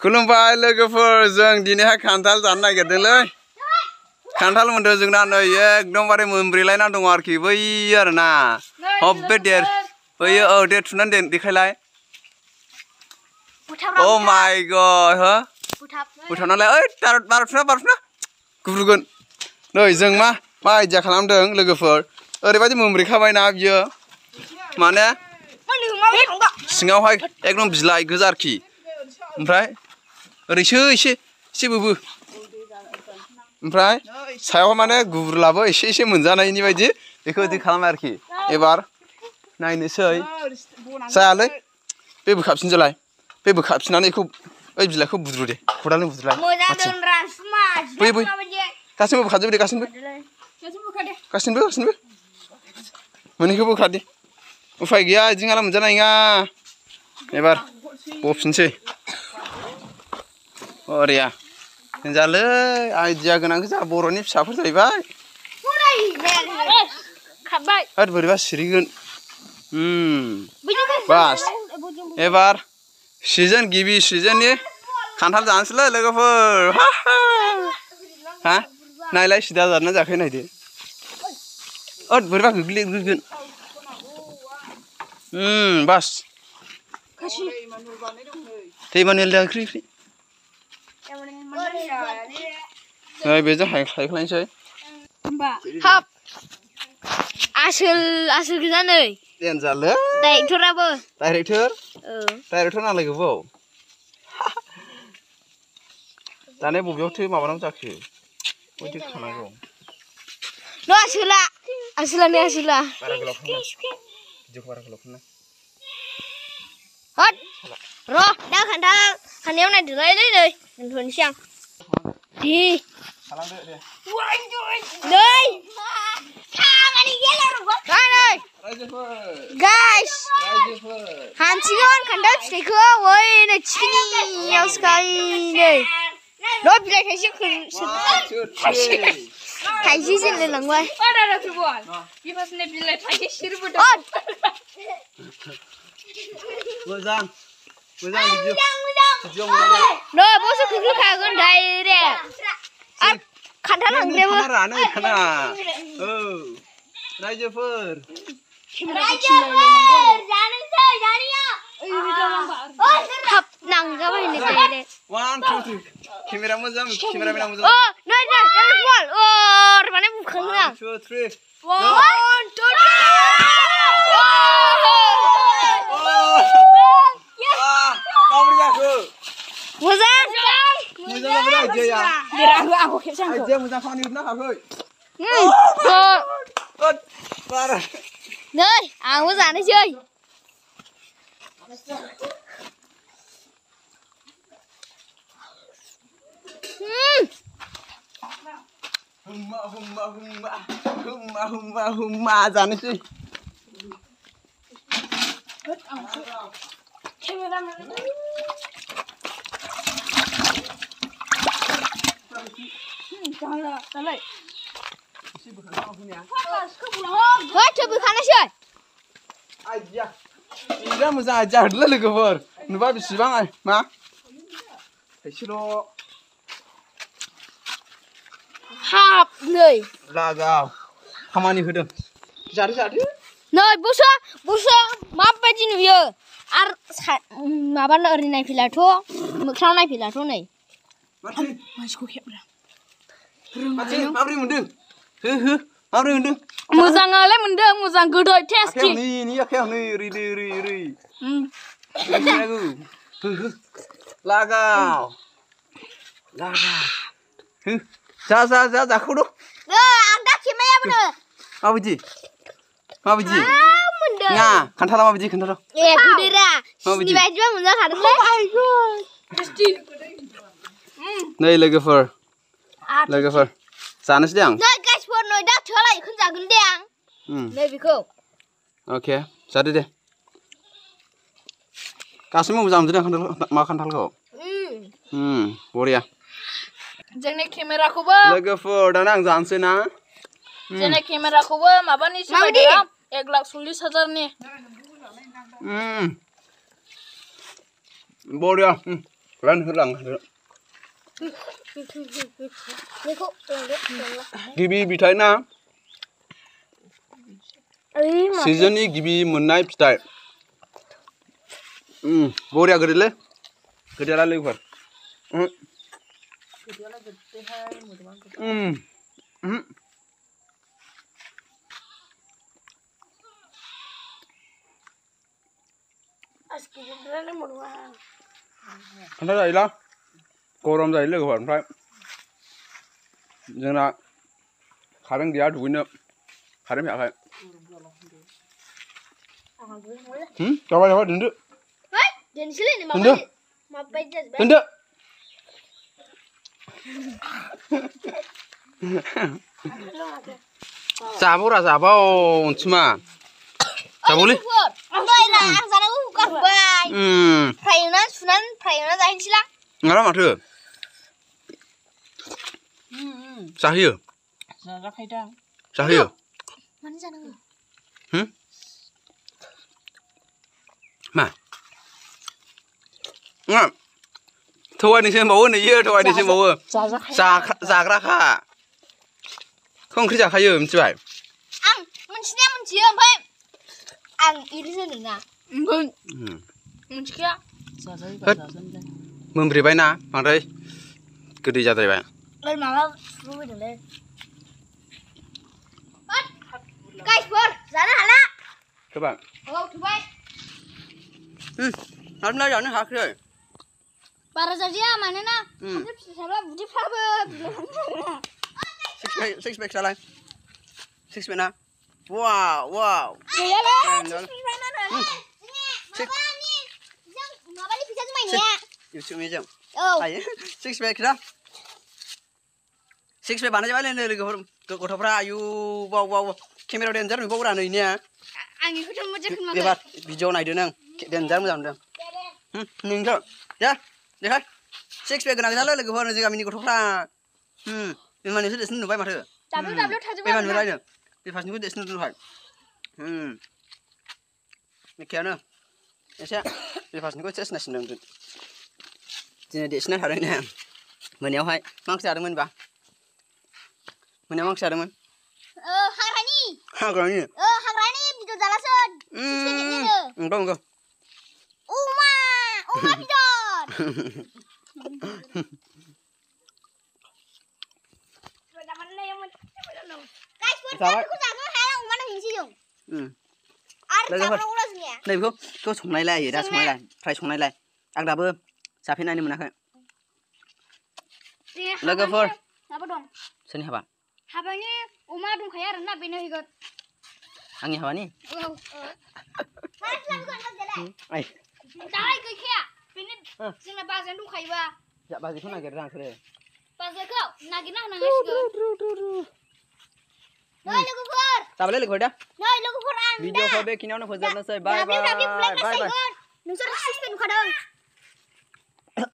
खुलुमबाय लोगोफोर जों दिनैहाय खान्थाल जानो नागिरदोंलै। खान्थाल मोनदों जोंना नै एकदमबारे मोनब्रैलायना दङ आरोखि। बै आरोना। हब्बे देर। बैयो औ देर थुनानै दे देखायलाय। अ माइ गड हो? बुथारनालाय ओइ बार बारथुना बारथुना गुब्रुगोन। नै जों मा मा आइडिया खालामदों लोगोफोर? ओरैबायदि मोनब्रैखाबायना बियो। माने सिङावहाय एकदम बिलाइ गोजा आरोखि। ओमफ्राय ओरैसो एसे एसे बोबो ओमफ्राय सायाव माने गुब्रुलाबो एसे एसे मोनजानायनि बायदि बेखौ बिदि खालामो आरोखि एबार नायनोसै जायालै बे बोखाबफिनजोलाय बे बोखाबफिननानै बेखौ ओइ बिलाइखौ बुद्रु दे खदालजों बुद्रुलाय आथिं बै बै गासिबो बोखाजोबो दे गासिबो गासिबो गासिबो मोननैखौ बोखार दे उफाय गैया बिदि नङाला मोनजानाय नङा एबार बफिनसै अरिया जालै आइडिया गोनां गोजा बर'नि फिसाफोर जाहैबाय। खाबाय। होद बोरैबा सिरिगोन। बास एबार सिजन गिबि सिजननि खान्थाल जानोसैलै लोगोफोर। हा हा। हा? नायलाय सिदा जादोंना जायाखै नायदो। ओद बोरैबा गोग्लैगोन। बास। ओंख्रि ओंख्रि नै बेजों हायख्लायनोसै हाब आसोल आसोल गोजा नै देनजारलै डाइरेक्टराबो डाइरेक्टर औ डाइरेक्टर नालाय गोबाव दाने बबेयावथो माबानांगौ जाखो बयथो खानांगौ न' आसोला आसोला नै आसोला बारा गोलाव खालामना भिडिअखौ बारा गोलाव खालामना हट र' दा खान्थाल खानायाव नायदोलाय नै नै Mình thuần xem. Đi. Đây. Đây Guys. Hàn chí hôn khẩn đất sẽ khứa Ôi này chín, nhau sky Đây. Đốt bây giờ thấy sẽ khẩn Thấy chí sẽ lên lần quay Ở đây là thử bọn Vì phát này bây giờ thấy chí sẽ bụi đồng Ôi Vừa giang. Vừa giang 너 벌써 그렇게 가고 나 이래. 아, 간단한 게 뭐? 나 이제 퍼. 나 이제 퍼. 나는 서 나리야. 어, 탑 난가봐 이래. 왕 토트. 카메라 먼저 잠. 카메라 먼저 잠. 어, 나 이제 뭘? 어, 얼마나 무거운가? 와. आइडियाया आंखौ खेबसे आइडिया मोजां खामानि होनो हायाखै उम, थ' ओद, बारा नै आंबो जानोसै उम, हुम्मा हुम्मा हुम्मा हुम्मा हुम्मा हुम्मा जानोसै है थो बोखानोसै आइडिया बिराद मोजां आइडिया होदोलै लोगोफोर नुबा बेसेबां आइ मा थाइसेल' हाब नै लागाव खामानि होदों जादो जादो नै बसो बसो माबायदि नुयो आरो माबानो ओरै नायफैलाथ' मोख्राव नायफैलाथ' नै Om, masuk ya berang. Macam apa yang mending? Heh heh, apa yang mending? Musang ngalem mending, musang gudoi test. Akhir ni, ni akhir ni, ri ri ri ri. Hmm. Ini aku. Lagau. Lagau. Heh, za za za za kudu. Dah, anda cuma yang mending. Apa ji? Apa ji? Nga, kantala apa ji kantala? Eh, gudera. Ni baju mana kantala? Baju. Pasti. नै लोगोफोर लोगोफोर जानोसै दे आं नै गाइसफोर नै दा थोलाय बेखौनो जागोन दे आं उम, नै बेखौ अके जादो दे गासिबो मोजां मोनजोबदों खान्थाल मा खान्थालखौ उम उम, बरिया जोंनि केमेराखौबो लोगोफोर दाना आं जानोसै ना जोंनि केमेराखौबो माबानि माबायदि? सोलायदों एक लाख सल्लिस हाजारनि उम, बरिया उम, Lan गिबी गिबि बिथाइना की गिबी मोननाय फिथाइ बरिया गोदैलै गोदैयाला लोगोफोर खोन्था जायोला गरम जायो लोगोफोर ओमफ्राय जोंना कारेन्ट गैया दुगैनो कारेन्ट फैयाखै हुम जाबाय जाबाय दोनदो है दोनसैलै नै दोनदो माबा माबायदि जाजोब्बाय दोनदो जाबावरा जाबाव अनथिमा जाबावलै ओमफ्राय ना आं जानांगौ हुगारबाय उम फ्राय एवनानै सुनानै फ्राय एवनानै जाहैनोसैलां नङा माथो 자힐. 자라카이다. 자힐. 완전은. 응? 마. 응. thôi xem mẫu này yêu thôi xin mẫu giả giả ra kha không khi giả khai yêu mình vậy phải ăn mình chỉ ăn mình chỉ ăn phải ăn ít hơn nữa nè mình mình chỉ hết mình bị bay na bằng đây cứ đi ra đây bạn हायाखै बारा जाजाया मानोना उम। सासे फिसा थाब्ला उदैफ्राबो बिलाइनानै six pack six pack सालाय six pack ना वाव वाव गैयालै जानो। फिसाफ्रानो माबानि जों माबानि फैसा जमायनाया इउटुबनिजों औ हायो सिक्स पेक ना सिक्स पेक बानायजोब्बाय लोगोफोर गथ'फ्रा आयु बाव बाव केमेरायाव देन्जार नुबावग्रा नैनिया आं बेखौथ' मोजां खोनाखै एबार भिडिअ नायदो नों देन्जार मोजां नुदों नोंथ' जा देखाय सिक्स पेक गोनां गोजालै लोगोफोर जों गामिनि गथ'फ्रा बिमानिसो देरसिन नुबाय माथो दाब्लिउ दाब्लिउ थाजोबो बिमान आरोना। नुलायनो बिफासनिखौ देरसिन नुबाय एखेयानो एसे बिफासनिखौ एसे सिनायसिन नुदों दिनै देरसिना थादों ने मोनायावहाय मा ओंख्रि Mana mang saraman? Eh, hagrani. Hagrani. Eh, hagrani bidon dalasan. Hmm. Engkau engkau. Uma, uma bidon. Guys, buat aku sama halang uma nak hinsi dong. Hmm. Ada sama ulas ni. Nih, kau kau sungai lah, ya, dah sungai lah, try sungai lah. Aku dah ber, siapa ni mana kau? Lagu for. Apa dong? Sini apa? हाबानि अमा दंखायो आरोना बेनो हैगोन आंनि हाबानि औ औ मारै खालामगोन लोगोआलाय? आइ दाहाय गैखाया बेनो ओ. जोंना बाजारानो दंखायोबा जा बाजैखौ नागिरदों आं सोरो बाजारखौ नागिरना होनांसिगोन नै लोगोफोर जाबायलै लोगोफोर दा नै लोगोफोर आं दा भिडिअखौ बेखिनियावनो फोजोबनोसै bye W bye W bye black bye जासिगोन नोंसोर सिक्स नुखादों